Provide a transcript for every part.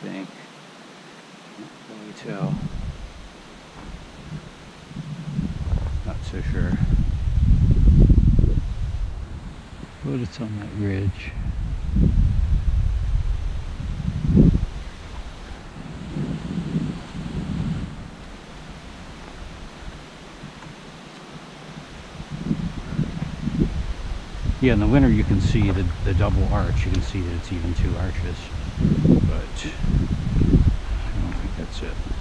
think. Can't really tell. Not so sure. But it's on that ridge. Yeah, in the winter you can see the, the double arch. You can see that it's even two arches. But I don't think that's it.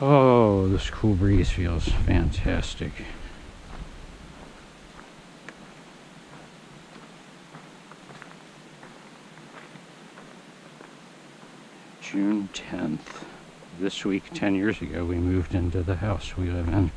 Oh, this cool breeze feels fantastic. June 10th. This week, 10 years ago, we moved into the house we live in.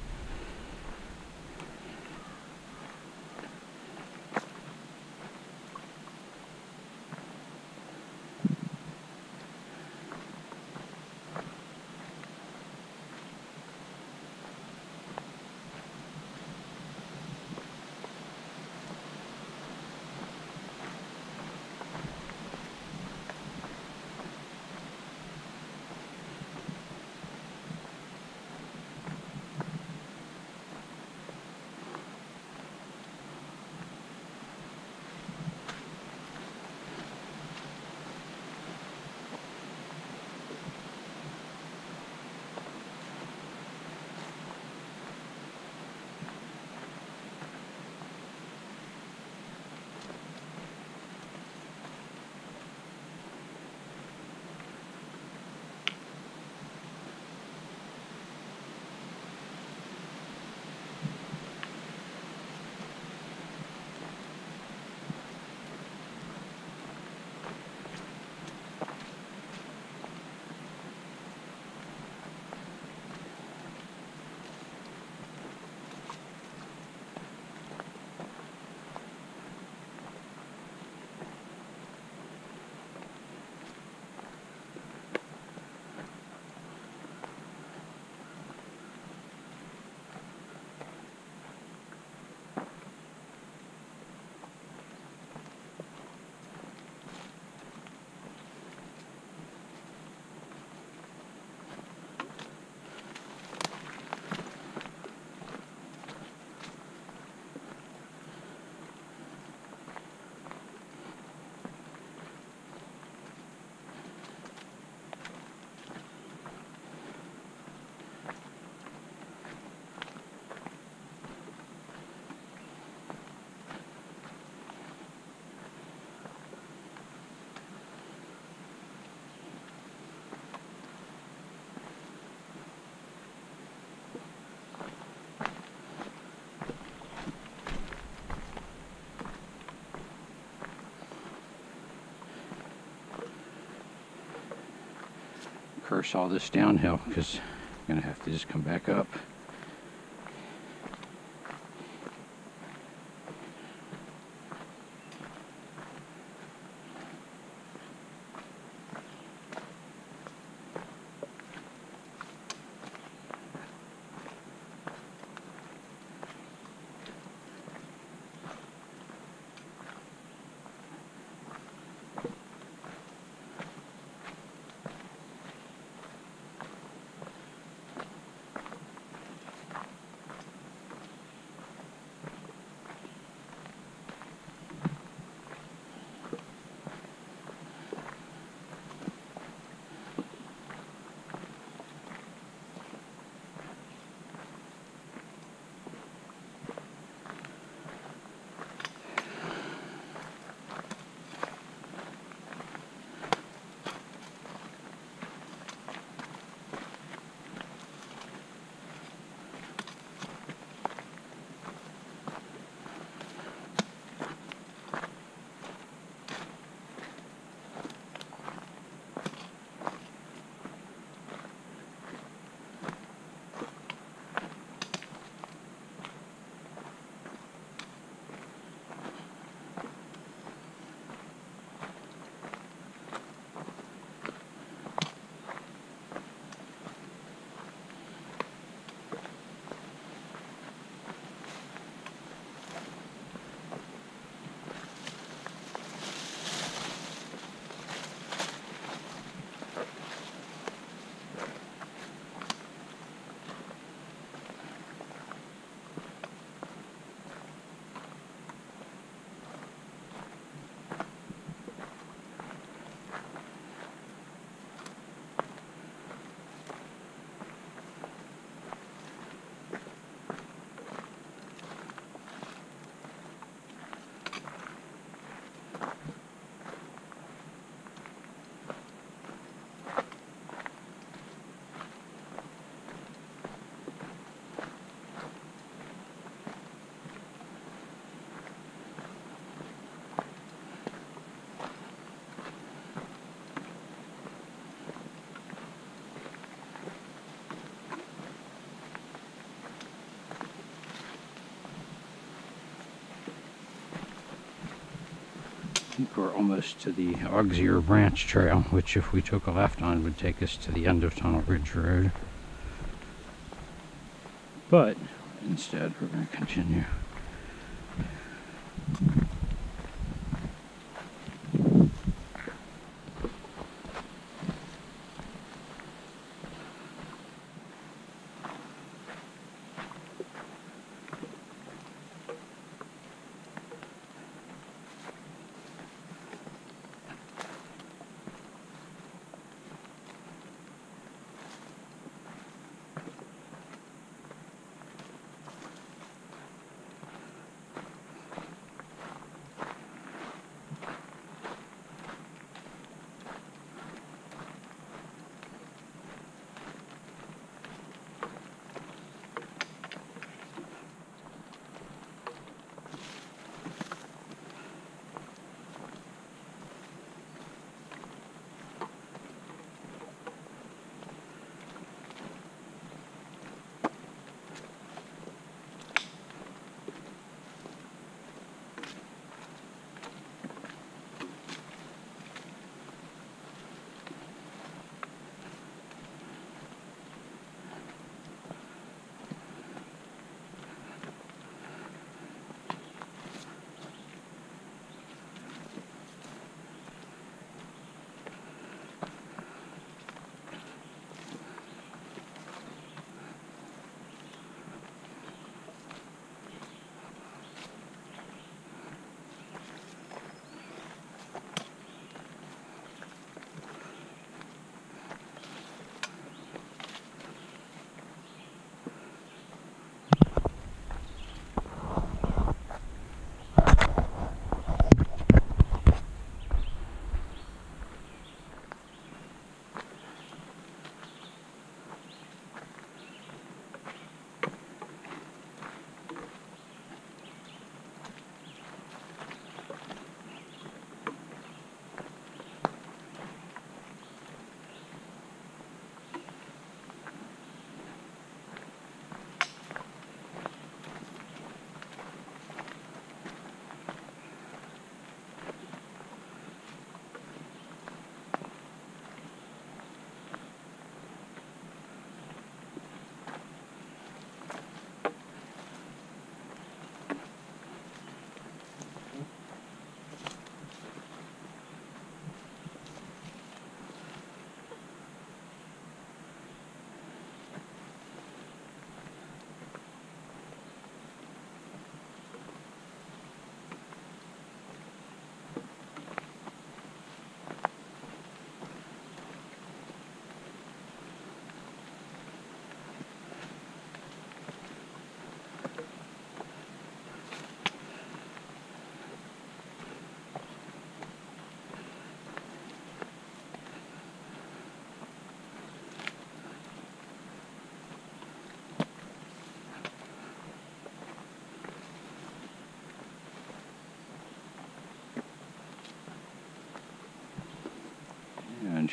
Curse all this downhill because I'm gonna have to just come back up. We're almost to the Auxier Branch Trail, which if we took a left on would take us to the end of Tunnel Ridge Road. But instead we're going to continue.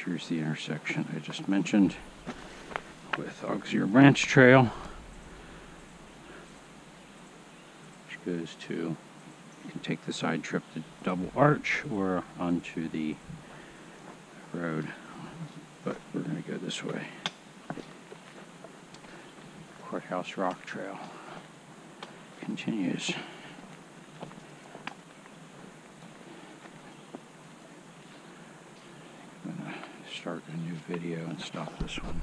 Here's the intersection I just mentioned with Auxier Branch Trail, which goes to, you can take the side trip to Double Arch or onto the road, but we're going to go this way. Courthouse Rock Trail continues. Start a new video and stop this one.